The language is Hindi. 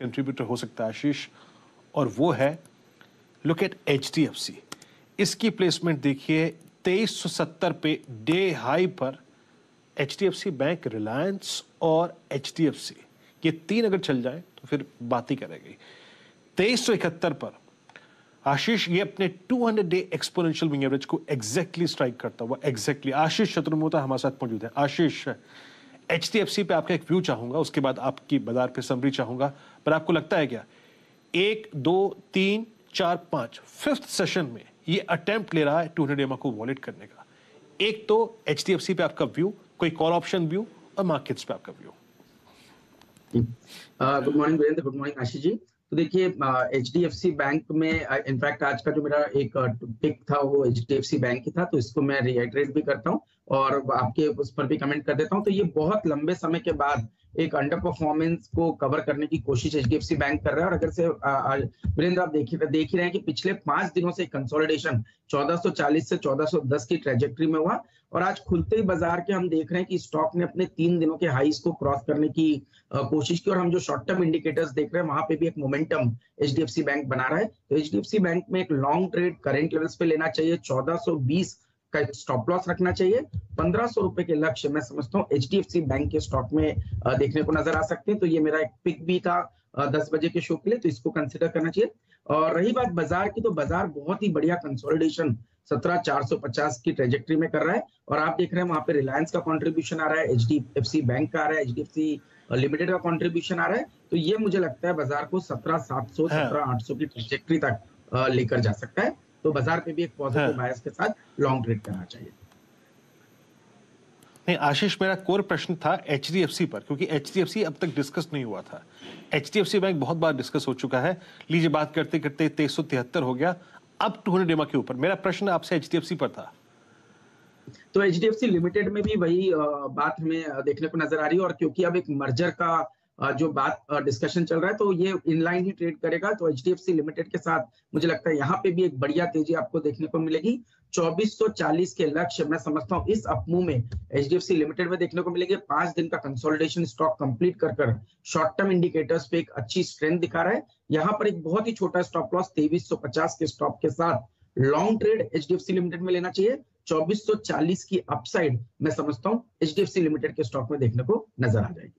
कंट्रीब्यूटर हो सकता है आशीष, और वो है look at H D F C इसकी प्लेसमेंट देखिए, तेईस सौ सत्तर पे डे हाई पर H D F C bank Reliance और एच डी एफ़ सी ये तीन अगर चल जाए तो फिर बात ही करेगी। तेईस सौ इकहत्तर पर आशीष, ये अपने 200 डे एक्सपोनेंशियल विंग एवरेज को एग्जैक्टली स्ट्राइक करता हुआ एग्जैक्टली आशीष शत्रुमोता हमारे साथ मौजूद है। आशीष HDFC पे आपका एक व्यू चाहूँगा, उसके बाद आपकी बाज़ार पे समरी चाहूँगा, पर आपको लगता है क्या? एक, दो, तीन, चार, पाँच फिफ्थ सेशन में ये अटेम्प्ट ले रहा है टू हंड्रेड को वॉलेट करने का। एक तो HDFC पे आपका व्यू कोई कॉल ऑप्शन व्यू और मार्केट्स पे आपका view good morning Virendra good morning Ashish ji तो देखिए H D F C bank में इनफैक्ट आज का जो मेरा एक पिक था, वो H D F C bank ही था तो इसको मैं रिहाइड्रेट भी करता हूँ। और आपके उस पर भी कमेंट कर देता हूँ। तो ये बहुत लंबे समय के बाद एक अंडर परफॉर्मेंस को कवर करने की कोशिश H D F C bank कर रहा है। और अगर से वीरेंद्र, आप देख देख ही रहे हैं कि पिछले पाँच दिनों से कंसोलिडेशन 1440 से 1410 की ट्रेजेक्ट्री में हुआ। और आज खुलते ही बाज़ार के हम देख रहे हैं कि स्टॉक ने अपने तीन दिनों के हाईस को क्रॉस करने की कोशिश की। और हम जो शॉर्ट टर्म इंडिकेटर्स देख रहे हैं, वहाँ पे भी एक मोमेंटम एचडीएफसी बैंक बना रहा है। तो एच बैंक में एक लॉन्ग ट्रेड करेंट लेवल्स पे लेना चाहिए। चौदह का स्टॉप लॉस रखना चाहिए। पंद्रह सौ रुपए के लक्ष्य मैं समझता हूँ H D F C bank के स्टॉक में देखने को नज़र आ सकते हैं। तो ये मेरा एक पिक भी था दस बजे के शो के लिए तो इसको कंसिडर करना चाहिए। और रही बात बाज़ार की तो बाज़ार बहुत ही बढ़िया कंसोलिडेशन सत्रह चार सौ पचास की ट्रेजेक्ट्री में कर रहा है। और आप देख रहे हैं वहाँ पे रिलायंस का कंट्रीब्यूशन आ रहा है H D F C bank का आ रहा है H D F C limited का कंट्रीब्यूशन आ रहा है। तो ये मुझे लगता है बाज़ार को सत्रह सात सौ हाँ। सत्रह आठ सौ की ट्रेजेक्ट्री तक लेकर जा सकता है। तो बाज़ार पे भी एक पॉजिटिव बायस हाँ। के साथ लॉन्ग ट्रेड करना चाहिए। नहीं आशीष मेरा कोर प्रश्न था एच पर क्योंकि एच अब तक डिस्कस नहीं हुआ था। एच बैंक बहुत बार डिस्कस हो चुका है। लीजिए बात करते करते तेईस हो गया। अब टू हंड्रेड के ऊपर। मेरा प्रश्न आपसे एच पर था। तो एच लिमिटेड में भी वही बात हमें देखने को नज़र आ रही है और क्योंकि अब एक मर्जर का जो बात डिस्कशन चल रहा है तो ये इनलाइन ही ट्रेड करेगा। तो एचडीएफसी लिमिटेड के साथ मुझे लगता है यहाँ पे भी एक बढ़िया तेज़ी आपको देखने को मिलेगी। 2440 के लक्ष्य मैं समझता हूँ इस अपमू में एचडीएफसी लिमिटेड में देखने को मिलेगी। पाँच दिन का कंसोलिडेशन स्टॉक कंप्लीट कर कर शॉर्ट टर्म इंडिकेटर्स पे एक अच्छी स्ट्रेंथ दिखा रहा है। यहाँ पर एक बहुत ही छोटा स्टॉप लॉस तेईस के स्टॉप के साथ लॉन्ग ट्रेड HDFC लिमिटेड में लेना चाहिए। 2440 की अपसाइड मैं समझता हूँ एच लिमिटेड के स्टॉक में देखने को नज़र आ जाएगी।